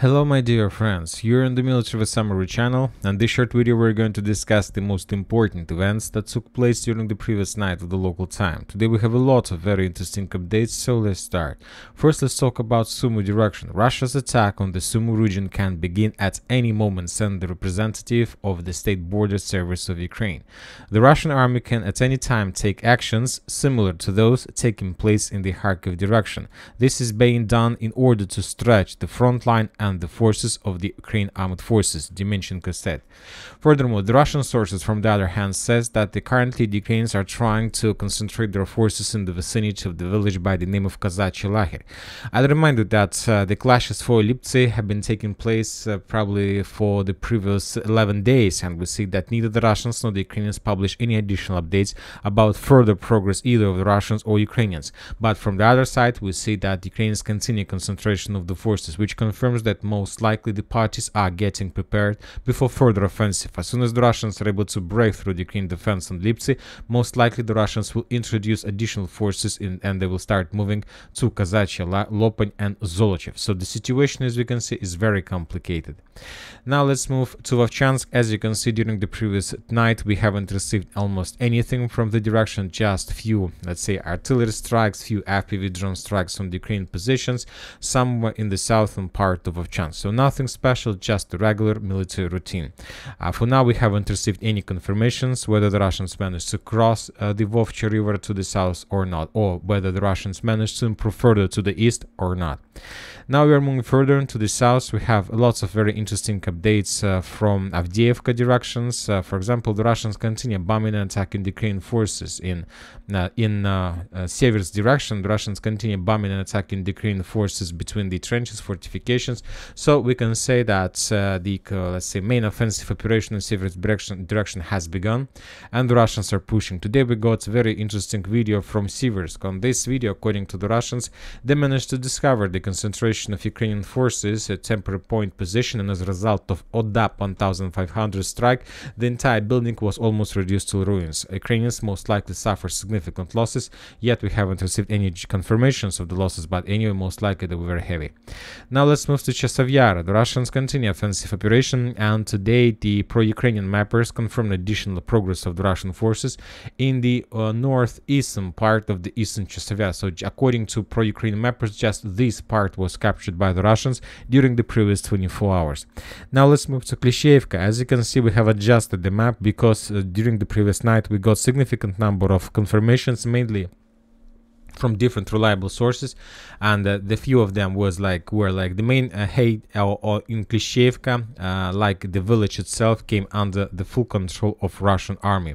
Hello my dear friends, you're in the Military Summary channel and this short video we're going to discuss the most important events that took place during the previous night of the local time. Today we have a lot of very interesting updates, so let's start. First let's talk about Sumy direction. Russia's attack on the Sumy region can begin at any moment, said the representative of the State Border Service of Ukraine. The Russian army can at any time take actions similar to those taking place in the Kharkiv direction. This is being done in order to stretch the front line and the forces of the Ukraine armed forces, Dyminchenko said. Furthermore, the Russian sources, from the other hand, says that the currently the Ukrainians are trying to concentrate their forces in the vicinity of the village by the name of Kazachiy Lager. I'll remind you that uh, the clashes for Liptsi have been taking place uh, probably for the previous 11 days, and we see that neither the Russians nor the Ukrainians publish any additional updates about further progress either of the Russians or Ukrainians. But from the other side, we see that the Ukrainians continue concentration of the forces, which confirms that most likely the parties are getting prepared before further offensive. As soon as the Russians are able to break through the Ukraine defense on Liptsi, most likely the Russians will introduce additional forces in, and they will start moving to Kazachia, Lopan and Zolochev. So the situation, as we can see, is very complicated. Now let's move to Vovchansk. As you can see, during the previous night, we haven't received almost anything from the direction, just few, let's say, artillery strikes, few FPV drone strikes on the Ukraine positions, somewhere in the southern part of Vovchansk. So nothing special, just regular military routine. Uh, for now, we haven't received any confirmations whether the Russians managed to cross uh, the Vovcha River to the south or not, or whether the Russians managed to improve further to the east or not. Now we are moving further to the south. We have lots of very interesting updates uh, from Avdiivka directions. Uh, for example, the Russians continue bombing and attacking the Ukrainian forces in uh, in uh, uh, Seversk direction. The Russians continue bombing and attacking the Ukrainian forces between the trenches, fortifications. So we can say that uh, the let's say main offensive operation in Seversk direction direction has begun, and the Russians are pushing. Today we got a very interesting video from Seversk. On this video, according to the Russians, they managed to discover the concentration of Ukrainian forces at temporary point position and as a result of ODAB 1500 strike, the entire building was almost reduced to ruins. Ukrainians most likely suffered significant losses, yet we haven't received any confirmations of the losses, but anyway, most likely they were very heavy. Now let's move to Yar. The Russians continue offensive operation, and today the pro-Ukrainian mappers confirmed additional progress of the Russian forces in the uh, northeastern part of the eastern Chasiv So according to pro-Ukrainian mappers, just this part was captured by the Russians during the previous 24 hours. Now let's move to Klishchiivka. As you can see, we have adjusted the map because uh, during the previous night we got significant number of confirmations, mainly from different reliable sources and uh, the few of them was like were like the main uh, hate or, or in Klishchiivka uh, like the village itself came under the full control of Russian army.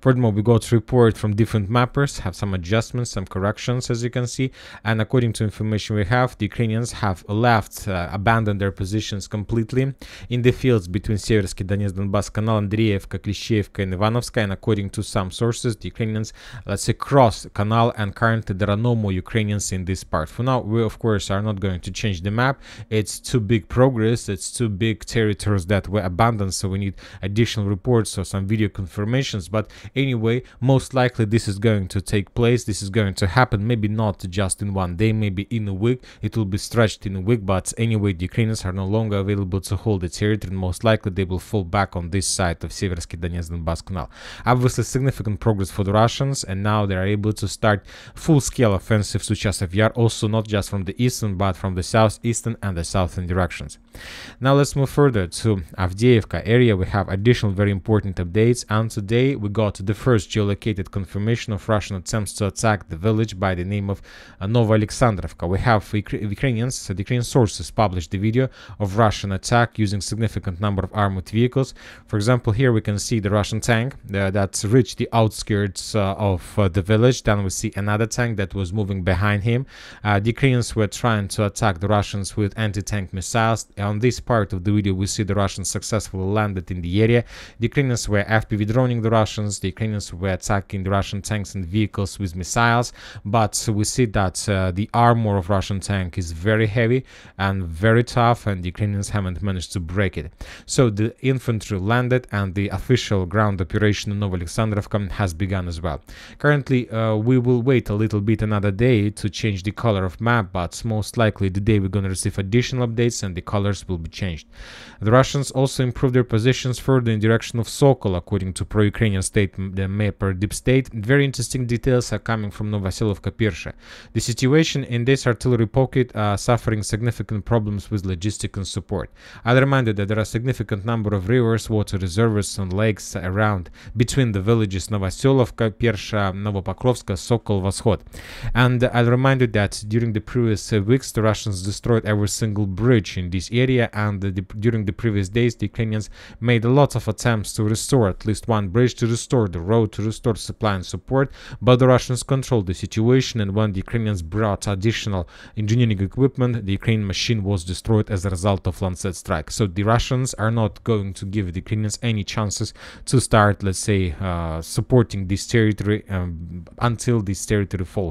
Furthermore we got report from different mappers have some adjustments some corrections as you can see and according to information we have the Ukrainians have left uh, abandoned their positions completely in the fields between Seversky Donetsk Donbass Canal Andreevka Klishchiivka and Ivanovska and according to some sources the Ukrainians let's say cross canal and currently there are no more Ukrainians in this part. For now, we of course are not going to change the map. It's too big progress. It's too big territories that were abandoned. So we need additional reports or some video confirmations. But anyway, most likely this is going to take place. This is going to happen. Maybe not just in one day, maybe in a week. It will be stretched in a week. But anyway, the Ukrainians are no longer available to hold the territory. And most likely they will fall back on this side of Seversky Donetsk Donbass Canal. Obviously, significant progress for the Russians. And now they are able to start full scale offensive to Chasiv Yar, also not just from the eastern, but from the southeastern and the southern directions. Now let's move further to Avdiivka area. We have additional very important updates, and today we got the first geolocated confirmation of Russian attempts to attack the village by the name of uh, Nova Alexandrovka. We have Ukrainians, the Ukrainian sources published the video of Russian attack using significant number of armored vehicles. For example, here we can see the Russian tank uh, that reached the outskirts uh, of uh, the village. Then we see another tank that was moving behind him. Uh, the Ukrainians were trying to attack the Russians with anti-tank missiles. On this part of the video, we see the Russians successfully landed in the area. The Ukrainians were FPV droning the Russians. The Ukrainians were attacking the Russian tanks and vehicles with missiles. But we see that uh, the armor of Russian tank is very heavy and very tough, and the Ukrainians haven't managed to break it. So the infantry landed, and the official ground operation in Novoalexandrovka has begun as well. Currently, uh, we will wait a little be another day to change the color of map, but most likely the day we're going to receive additional updates and the colors will be changed. The Russians also improved their positions further in direction of Sokol, according to pro-Ukrainian state the mapper Deep State. Very interesting details are coming from Novosilovka Pirsha. The situation in this artillery pocket are suffering significant problems with logistics and support. I reminded that there are significant number of rivers, water reservoirs and lakes around between the villages Novosilovka, Pirsha, Novopokrovska, Sokol, Voshod. And I'll remind you that during the previous weeks the Russians destroyed every single bridge in this area and the, during the previous days the Ukrainians made a lot of attempts to restore at least one bridge, to restore the road, to restore supply and support, but the Russians controlled the situation and when the Ukrainians brought additional engineering equipment, the Ukrainian machine was destroyed as a result of Lancet strike. So the Russians are not going to give the Ukrainians any chances to start, let's say, uh, supporting this territory um, until this territory falls.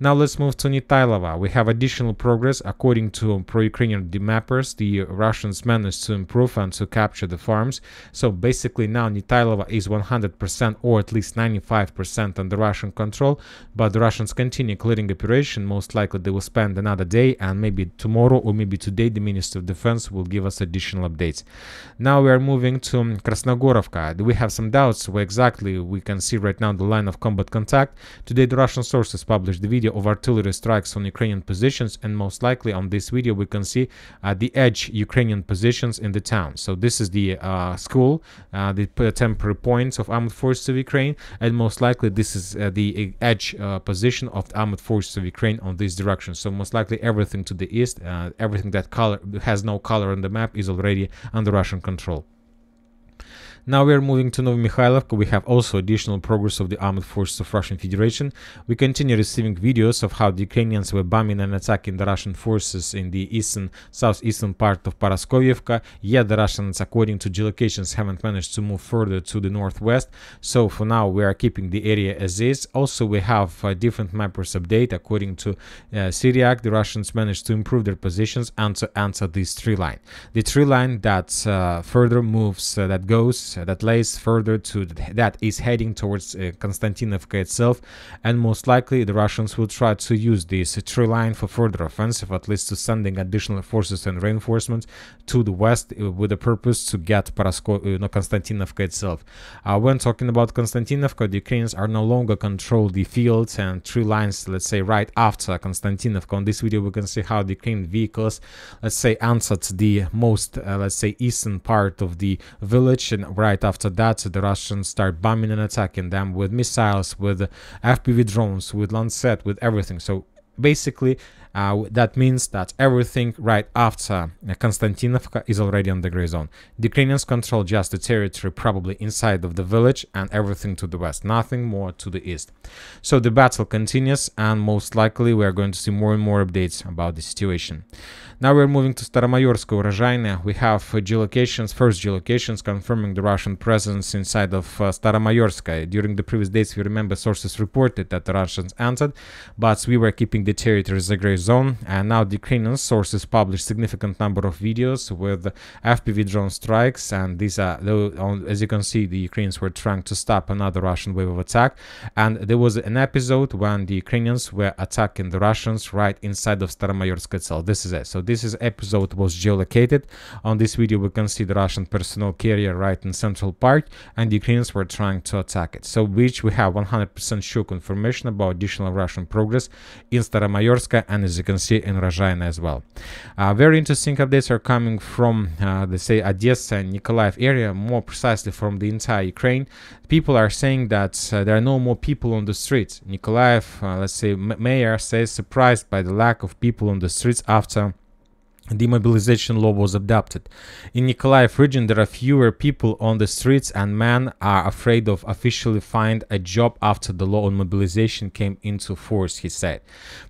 Now let's move to Nitailova. We have additional progress. According to pro-Ukrainian mappers, the Russians managed to improve and to capture the farms. So basically now Nitailova is 100% or at least 95% under Russian control, but the Russians continue clearing operation. Most likely they will spend another day and maybe tomorrow or maybe today the Minister of Defense will give us additional updates. Now we are moving to Krasnogorovka. We have some doubts where exactly we can see right now the line of combat contact. Today the Russian sources published the video of artillery strikes on Ukrainian positions and most likely on this video we can see uh, the edge Ukrainian positions in the town. So this is the uh, school, uh, the temporary points of armed forces of Ukraine and most likely this is the edge position of the armed forces of Ukraine on this direction. So most likely everything to the east, everything that color has no color on the map is already under Russian control. Now we are moving to Novomikhailivka. We have also additional progress of the armed forces of Russian Federation. We continue receiving videos of how the Ukrainians were bombing and attacking the Russian forces in the eastern, southeastern part of Paraskovyevka. Yet the Russians, according to geolocations, haven't managed to move further to the northwest. So for now, we are keeping the area as is. Also, we have a different mappers update. According to uh, Suriyak, the Russians managed to improve their positions and to answer this tree line. The tree line that uh, further moves, uh, that goes that lays further to that is heading towards uh, Konstantinovka itself and most likely the Russians will try to use this tree line for further offensive at least to sending additional forces and reinforcements to the west uh, with the purpose to get Parasko, uh, no, Konstantinovka itself. Uh, when talking about Konstantinovka the Ukrainians are no longer control the fields and tree lines let's say right after Konstantinovka. On this video we can see how the Ukrainian vehicles let's say answered the most uh, let's say eastern part of the village and right after that the Russians start bombing and attacking them with missiles, with FPV drones, with Lancet, with everything. So basically uh, that means that everything right after Konstantinovka is already on the gray zone. The Ukrainians control just the territory probably inside of the village and everything to the west, nothing more to the east. So the battle continues and most likely we are going to see more and more updates about the situation. Now we're moving to Staromayorsk Urozhaine. We have uh, geolocations, first geolocations confirming the Russian presence inside of uh, Staromayorsk. During the previous days, we remember sources reported that the Russians entered, but we were keeping the territory as a gray zone. And now the Ukrainian sources published significant number of videos with FPV drone strikes. And these are, as you can see, the Ukrainians were trying to stop another Russian wave of attack. And there was an episode when the Ukrainians were attacking the Russians right inside of Staromayorsk itself. This is it. So this is episode was geolocated. On this video we can see the Russian personnel carrier right in central park and the Ukrainians were trying to attack it. So which we have 100% sure confirmation about additional Russian progress in Staromayorska and as you can see in Urozhaine as well. Uh, very interesting updates are coming from uh, let's say Odessa and Nikolaev area, more precisely from the entire Ukraine. People are saying that uh, there are no more people on the streets. Nikolaev, uh, let's say mayor says surprised by the lack of people on the streets after demobilization law was adopted. In Nikolaev region, there are fewer people on the streets and men are afraid of officially find a job after the law on mobilization came into force, he said.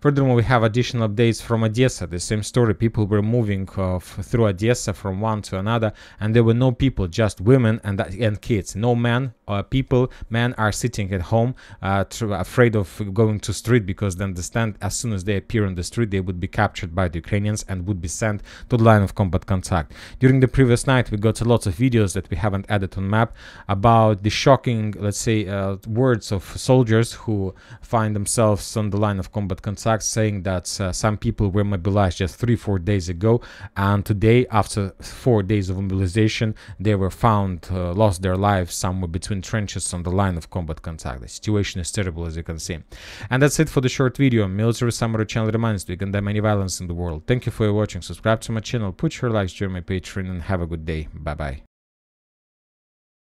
Furthermore, we have additional updates from Odessa. The same story, people were moving uh, through Odessa from one to another and there were no people, just women and, and kids. No men, uh, people, men are sitting at home uh, afraid of going to street because they understand as soon as they appear on the street, they would be captured by the Ukrainians and would be sent to the line of combat contact. During the previous night, we got a lot of videos that we haven't added on map about the shocking, let's say, uh, words of soldiers who find themselves on the line of combat contact saying that uh, some people were mobilized just three, four days ago, and today, after four days of mobilization, they were found, uh, lost their lives somewhere between trenches on the line of combat contact. The situation is terrible, as you can see. And that's it for the short video. Military Summary channel reminds you, we condemn any violence in the world. Thank you for your watching, subscribe to my channel, put your likes, join my Patreon, and have a good day. Bye bye.